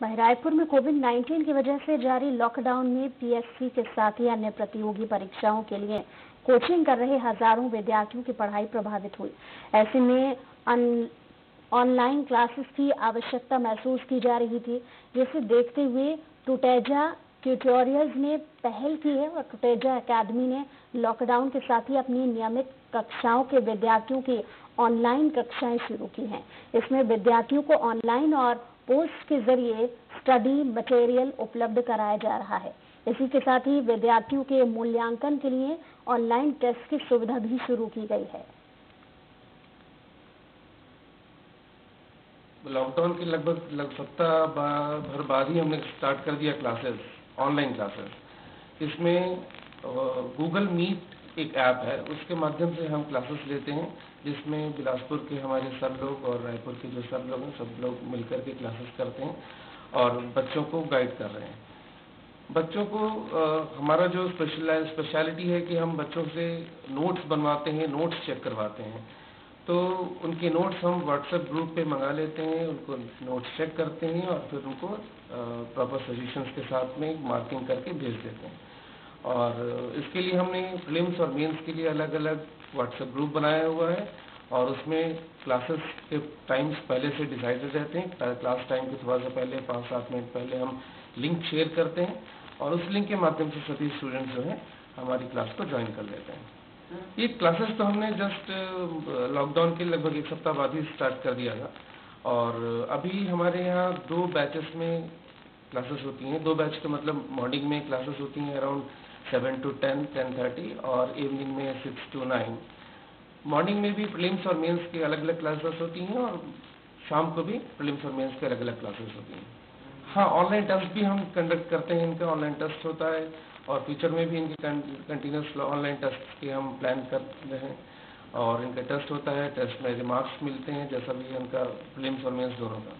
रायपुर में कोविड 19 की वजह से जारी लॉकडाउन में पीएससी के साथ ही अन्य प्रतियोगी परीक्षाओं के लिए कोचिंग कर रहे हज़ारों विद्यार्थियों की पढ़ाई प्रभावित हुई। ऐसे में ऑनलाइन क्लासेस की आवश्यकता महसूस की जा रही थी, जिसे देखते हुए टुटेजा ट्यूटोरियल्स ने पहल की है और टुटेजा एकेडमी ने लॉकडाउन के साथ ही अपनी नियमित कक्षाओं के विद्यार्थियों की ऑनलाइन कक्षाएँ शुरू की हैं। इसमें विद्यार्थियों को ऑनलाइन और पोस्ट के ज़रिए स्टडी मटेरियल उपलब्ध कराया जा रहा है। इसी के साथ ही विद्यार्थियों के मूल्यांकन के लिए ऑनलाइन टेस्ट की सुविधा भी शुरू की गई है। लॉकडाउन के लगभग लगभग सप्ताह भर बाद ही हमने स्टार्ट कर दिया क्लासेस ऑनलाइन क्लासेस। इसमें गूगल मीट एक ऐप है। उसके माध्यम से हम क्लासेस लेते हैं जिसमें बिलासपुर के हमारे सब लोग और रायपुर के जो सब लोग हैं सब लोग मिलकर के क्लासेस करते हैं और बच्चों को गाइड कर रहे हैं। बच्चों को आ, हमारा जो स्पेशल स्पेशलिटी है कि हम बच्चों से नोट्स बनवाते हैं नोट्स चेक करवाते हैं। तो उनके नोट्स हम व्हाट्सएप ग्रुप पे मंगा लेते हैं, उनको नोट्स चेक करते हैं और फिर उनको प्रॉपर सजेशंस के साथ में मार्किंग करके भेज देते हैं। और इसके लिए हमने फिल्म्स और मेंस के लिए अलग अलग व्हाट्सएप ग्रुप बनाया हुआ है और उसमें क्लासेस के टाइम्स पहले से डिसाइडेड रहते हैं। क्लास टाइम के थोड़ा सा पहले, पाँच सात मिनट पहले हम लिंक शेयर करते हैं और उस लिंक के माध्यम से सभी स्टूडेंट्स जो हैं हमारी क्लास को ज्वाइन कर लेते हैं। ये क्लासेस तो हमने जस्ट लॉकडाउन के लगभग एक सप्ताह बाद ही स्टार्ट कर दिया था। और अभी हमारे यहाँ दो बैचेस में क्लासेस होती हैं। दो बैच का मतलब मॉर्निंग में क्लासेस होती हैं around seven to ten ten thirty और इवनिंग में सिक्स टू नाइन मॉर्निंग में भी प्रिलिम्स और मेंस की अलग अलग क्लासेस होती हैं और शाम को भी प्रिलिम्स और मेंस के अलग अलग क्लासेस होती हैं। हाँ ऑनलाइन टेस्ट भी हम कंडक्ट करते हैं। इनका ऑनलाइन टेस्ट होता है। और फ्यूचर में भी इनके कंटिन्यूस ऑनलाइन टेस्ट के हम प्लान कर रहे हैं। और इनका टेस्ट होता है टेस्ट में रिमार्क्स मिलते हैं, जैसा भी इनका फ़िल्म और मेंस दोनों का।